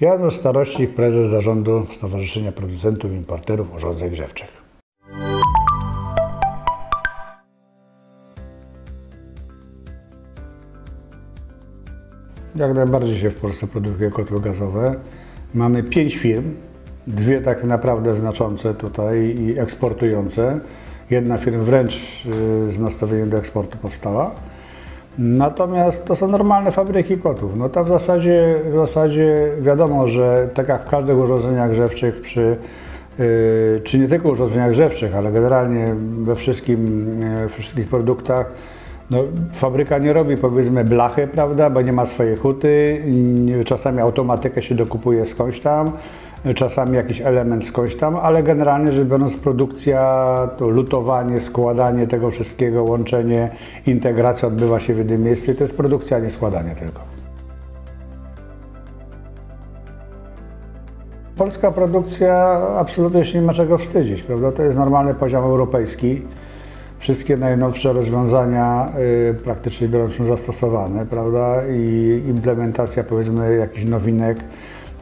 Janusz Starośnik, prezes zarządu Stowarzyszenia Producentów i Importerów Urządzeń Grzewczych. Jak najbardziej się w Polsce produkuje kotły gazowe. Mamy pięć firm, dwie tak naprawdę znaczące tutaj i eksportujące. Jedna firma wręcz y, z nastawieniem do eksportu powstała. Natomiast to są normalne fabryki kotów. No to w zasadzie, w zasadzie wiadomo, że tak jak w każdych urządzeniach grzewczych przy y, czy nie tylko urządzeniach grzewczych, ale generalnie we wszystkim, y, wszystkich produktach no, fabryka nie robi powiedzmy blachy, prawda, bo nie ma swojej huty, czasami automatykę się dokupuje skądś tam, czasami jakiś element skądś tam, ale generalnie rzecz biorąc produkcja, to lutowanie, składanie tego wszystkiego, łączenie, integracja odbywa się w jednym miejscu i to jest produkcja, a nie składanie tylko. Polska produkcja absolutnie się nie ma czego wstydzić, prawda? To jest normalny poziom europejski. Wszystkie najnowsze rozwiązania y, praktycznie biorąc są zastosowane, prawda? I implementacja powiedzmy jakichś nowinek.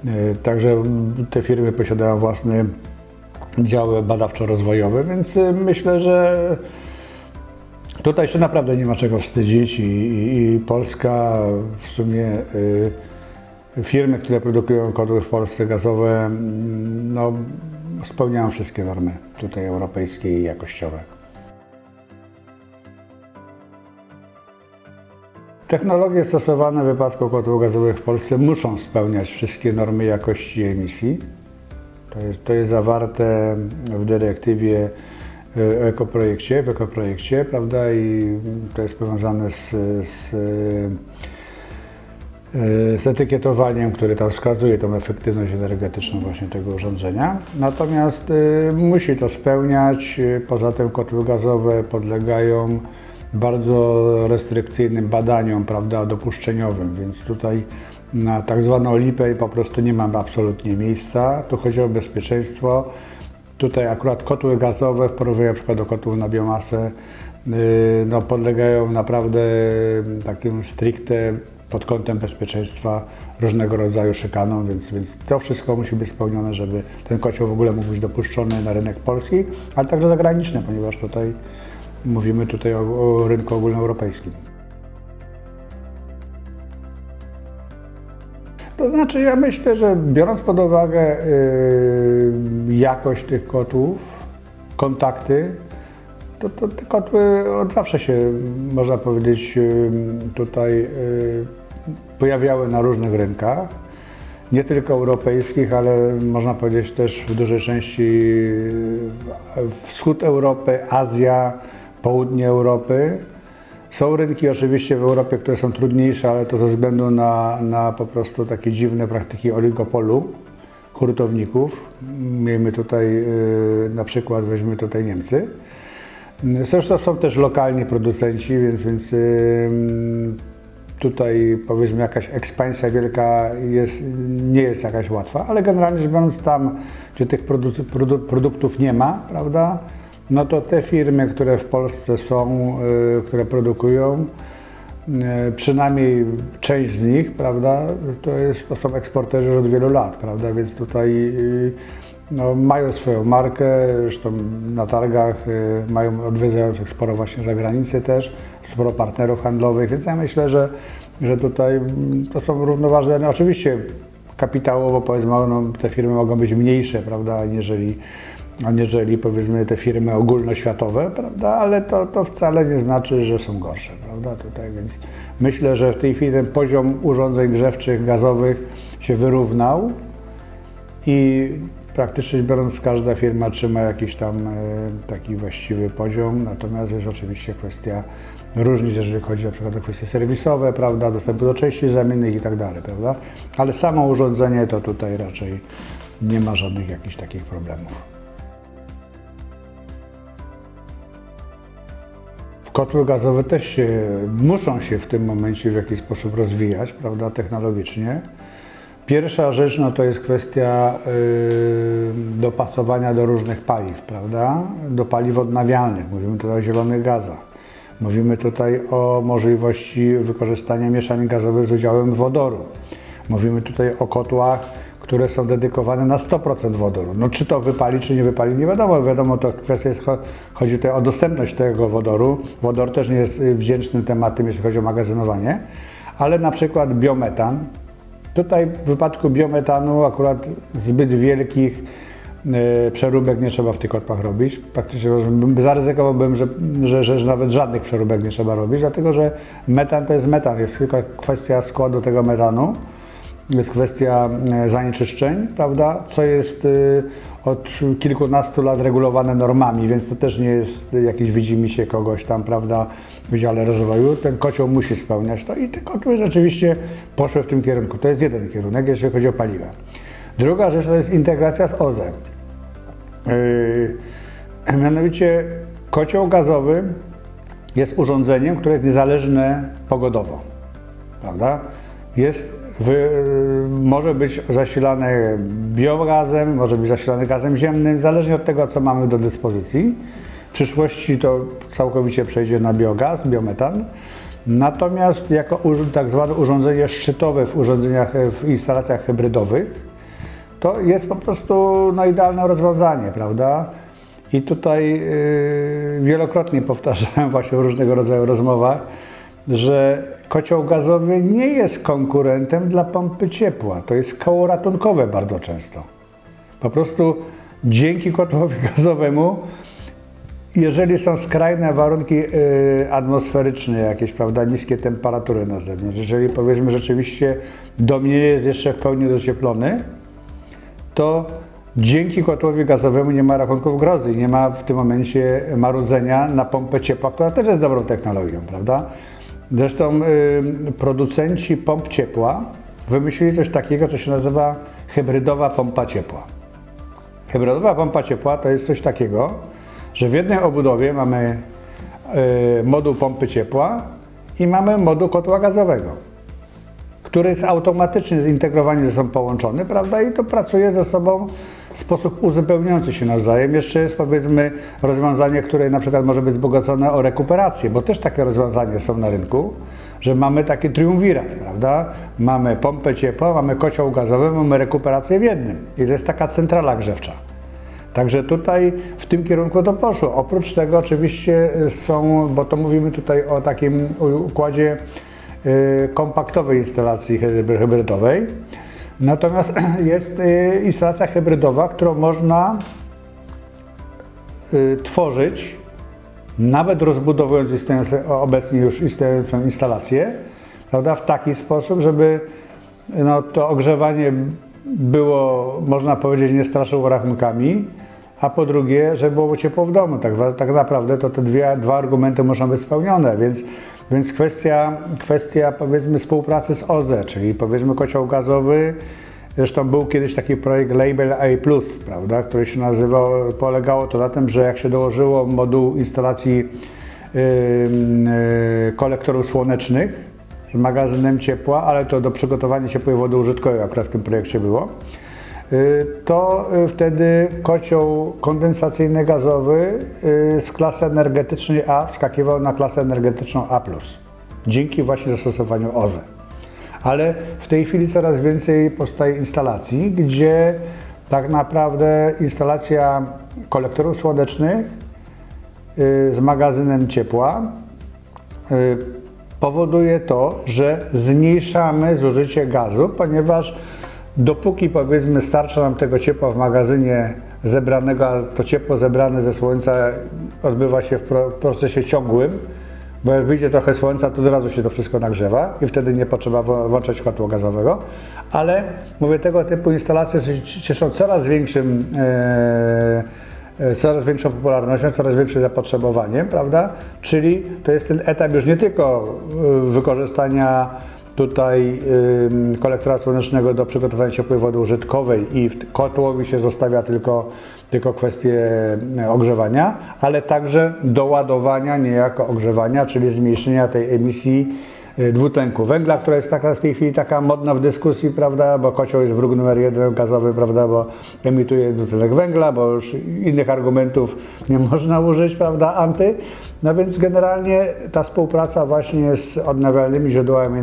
Y, także te firmy posiadają własne działy badawczo-rozwojowe, więc y, myślę, że tutaj się naprawdę nie ma czego wstydzić i, i, i Polska w sumie firmy, które produkują kotły w Polsce gazowe, mm, no, spełniają wszystkie normy tutaj europejskie i jakościowe. Technologie stosowane w wypadku kotłów gazowych w Polsce muszą spełniać wszystkie normy jakości emisji. To jest, to jest zawarte w dyrektywie e, ekoprojekcie, w ekoprojekcie, prawda, i to jest powiązane z, z, e, z etykietowaniem, które tam wskazuje tą efektywność energetyczną właśnie tego urządzenia. Natomiast e, musi to spełniać, poza tym kotły gazowe podlegają bardzo restrykcyjnym badaniom prawda, dopuszczeniowym, więc tutaj na tak zwaną lipę po prostu nie mamy absolutnie miejsca. Tu chodzi o bezpieczeństwo. Tutaj akurat kotły gazowe w porównaniu na przykład do kotłów na biomasę yy, no, podlegają naprawdę takim stricte pod kątem bezpieczeństwa różnego rodzaju szykanom, więc, więc to wszystko musi być spełnione, żeby ten kocioł w ogóle mógł być dopuszczony na rynek polski, ale także zagraniczny, ponieważ tutaj Mówimy tutaj o, o rynku ogólnoeuropejskim. To znaczy, ja myślę, że biorąc pod uwagę yy, jakość tych kotłów, kontakty, to, to, te kotły od zawsze się, można powiedzieć, yy, tutaj yy, pojawiały na różnych rynkach. Nie tylko europejskich, ale można powiedzieć też w dużej części yy, wschód Europy, Azja, południe Europy. Są rynki oczywiście w Europie, które są trudniejsze, ale to ze względu na, na po prostu takie dziwne praktyki oligopolu hurtowników. Miejmy tutaj y, na przykład, weźmy tutaj Niemcy. Zresztą są też lokalni producenci, więc, więc y, tutaj powiedzmy jakaś ekspansja wielka jest, nie jest jakaś łatwa, ale generalnie rzecz biorąc tam, gdzie tych produ produ produktów nie ma, prawda, no to te firmy, które w Polsce są, y, które produkują, y, przynajmniej część z nich, prawda, to, jest, to są eksporterzy już od wielu lat, prawda, więc tutaj y, no, mają swoją markę, zresztą na targach mają odwiedzających sporo właśnie za granicę też, sporo partnerów handlowych, więc ja myślę, że, że tutaj mm, to są równoważne, no, oczywiście kapitałowo powiedzmy, no, te firmy mogą być mniejsze, prawda, aniżeli aniżeli powiedzmy te firmy ogólnoświatowe, prawda? Ale to, to wcale nie znaczy, że są gorsze, prawda? Tutaj, więc myślę, że w tej chwili ten poziom urządzeń grzewczych, gazowych się wyrównał i praktycznie biorąc każda firma trzyma jakiś tam e, taki właściwy poziom, natomiast jest oczywiście kwestia różnic, jeżeli chodzi na przykład o kwestie serwisowe, prawda, dostępu do części zamiennych i tak dalej, prawda? Ale samo urządzenie to tutaj raczej nie ma żadnych jakichś takich problemów. Kotły gazowe też się, muszą się w tym momencie w jakiś sposób rozwijać, prawda, technologicznie. Pierwsza rzecz no, to jest kwestia yy, dopasowania do różnych paliw, prawda? Do paliw odnawialnych. Mówimy tutaj o zielonych gazach. Mówimy tutaj o możliwości wykorzystania mieszanin gazowych z udziałem wodoru. Mówimy tutaj o kotłach, które są dedykowane na 100% wodoru. No czy to wypali, czy nie wypali, nie wiadomo. Wiadomo, to kwestia jest, chodzi tutaj o dostępność tego wodoru. Wodor też nie jest wdzięcznym tematem, jeśli chodzi o magazynowanie, ale na przykład biometan. Tutaj w wypadku biometanu akurat zbyt wielkich e, przeróbek nie trzeba w tych kotłach robić. Praktycznie zaryzykowałbym, że, że, że, nawet żadnych przeróbek nie trzeba robić, dlatego że metan to jest metan, jest tylko kwestia składu tego metanu jest kwestia e, zanieczyszczeń, prawda, co jest e, od kilkunastu lat regulowane normami, więc to też nie jest jakiś widzimy się kogoś tam, prawda, w Wydziale Rozwoju. Ten kocioł musi spełniać to i te kotły rzeczywiście poszły w tym kierunku. To jest jeden kierunek, jeśli chodzi o paliwa. Druga rzecz to jest integracja z OZE. Yy, mianowicie kocioł gazowy jest urządzeniem, które jest niezależne pogodowo, prawda? Jest Wy, może być zasilane biogazem, może być zasilane gazem ziemnym, zależnie od tego, co mamy do dyspozycji. W przyszłości to całkowicie przejdzie na biogaz, biometan. Natomiast jako tak zwane urządzenie szczytowe w urządzeniach, w instalacjach hybrydowych, to jest po prostu no, idealne rozwiązanie, prawda? I tutaj yy, wielokrotnie powtarzałem właśnie w różnego rodzaju rozmowach, że kocioł gazowy nie jest konkurentem dla pompy ciepła. To jest koło ratunkowe bardzo często. Po prostu dzięki kotłowi gazowemu, jeżeli są skrajne warunki y, atmosferyczne, jakieś, prawda, niskie temperatury na zewnątrz, jeżeli powiedzmy rzeczywiście dom nie jest jeszcze w pełni docieplony, to dzięki kotłowi gazowemu nie ma rachunków grozy i nie ma w tym momencie marudzenia na pompę ciepła, która też jest dobrą technologią, prawda? Zresztą y, producenci pomp ciepła wymyślili coś takiego, co się nazywa hybrydowa pompa ciepła. Hybrydowa pompa ciepła to jest coś takiego, że w jednej obudowie mamy y, moduł pompy ciepła i mamy moduł kotła gazowego, który jest automatycznie zintegrowany ze sobą połączony, prawda, i to pracuje ze sobą sposób uzupełniający się nawzajem. Jeszcze jest powiedzmy rozwiązanie, które na przykład może być wzbogacone o rekuperację, bo też takie rozwiązania są na rynku, że mamy taki triumvirat, prawda? Mamy pompę ciepła, mamy kocioł gazowy, mamy rekuperację w jednym. I to jest taka centrala grzewcza. Także tutaj w tym kierunku to poszło. Oprócz tego oczywiście są, bo to mówimy tutaj o takim układzie y, kompaktowej instalacji hybrydowej, Natomiast jest y, instalacja hybrydowa, którą można y, tworzyć, nawet rozbudowując obecnie już istniejącą instalację, prawda, w taki sposób, żeby no, to ogrzewanie było, można powiedzieć, nie straszyło rachunkami, a po drugie, żeby było ciepło w domu. Tak, tak naprawdę to te dwie, dwa argumenty muszą być spełnione, więc, więc kwestia, kwestia powiedzmy współpracy z OZE, czyli powiedzmy kocioł gazowy, Zresztą był kiedyś taki projekt Label A+, prawda, który się nazywał, polegało to na tym, że jak się dołożyło moduł instalacji yy, yy, kolektorów słonecznych z magazynem ciepła, ale to do przygotowania ciepłej wody użytkowej akurat w tym projekcie było, to y, wtedy kocioł kondensacyjny gazowy y, z klasy energetycznej A wskakiwał na klasę energetyczną A+, dzięki właśnie zastosowaniu OZE. Ale w tej chwili coraz więcej powstaje instalacji, gdzie tak naprawdę instalacja kolektorów słonecznych z magazynem ciepła powoduje to, że zmniejszamy zużycie gazu, ponieważ Dopóki powiedzmy starcza nam tego ciepła w magazynie zebranego, a to ciepło zebrane ze słońca odbywa się w procesie ciągłym, bo jak wyjdzie trochę słońca, to od razu się to wszystko nagrzewa i wtedy nie potrzeba włączać kotła gazowego. Ale mówię, tego typu instalacje cieszą coraz większym, e, e, coraz większą popularnością, coraz większym zapotrzebowaniem, prawda? Czyli to jest ten etap już nie tylko e, wykorzystania tutaj y, kolektora słonecznego do przygotowania ciepłej wody użytkowej i w kotłowi się zostawia tylko, tylko kwestię y, ogrzewania, ale także doładowania niejako ogrzewania, czyli zmniejszenia tej emisji dwutlenku węgla, która jest taka w tej chwili taka modna w dyskusji, prawda, bo kocioł jest wróg numer jeden gazowy, prawda, bo emituje dwutlenek węgla, bo już innych argumentów nie można użyć, prawda, anty. No więc generalnie ta współpraca właśnie z odnawialnymi źródłami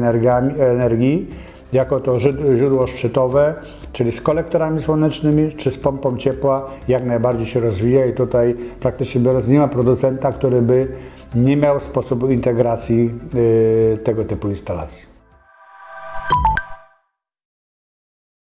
energii jako to źródło szczytowe, czyli z kolektorami słonecznymi czy z pompą ciepła, jak najbardziej się rozwija i tutaj praktycznie biorąc nie ma producenta, który by nie miał sposobu integracji y, tego typu instalacji.